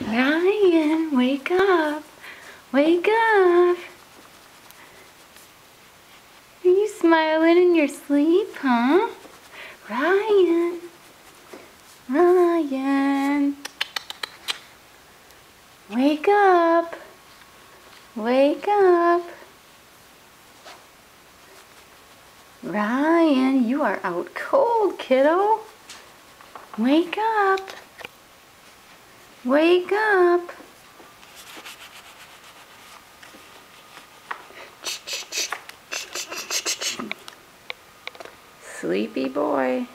Ryan, wake up. Wake up. Are you smiling in your sleep, huh? Ryan. Ryan. Wake up. Wake up. Ryan, you are out cold, kiddo. Wake up. Wake up. Sleepy boy.